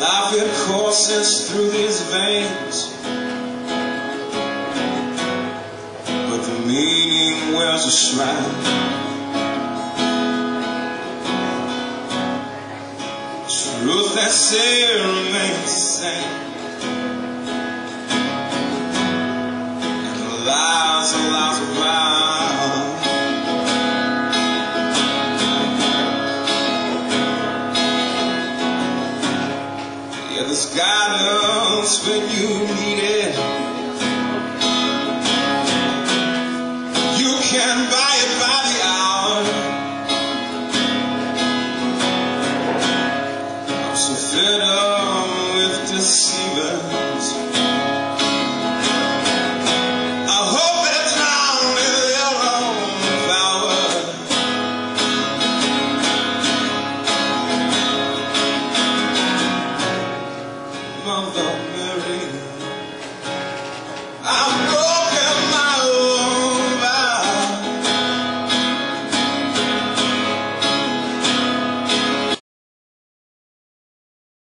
Life it courses through these veins. But the meaning wears a shroud. Truth that say remains the same. And the lies lies around. There's guidance when you need it. You can buy it by the hour. I'm so fed up with deceivers. Mother Mary, I'm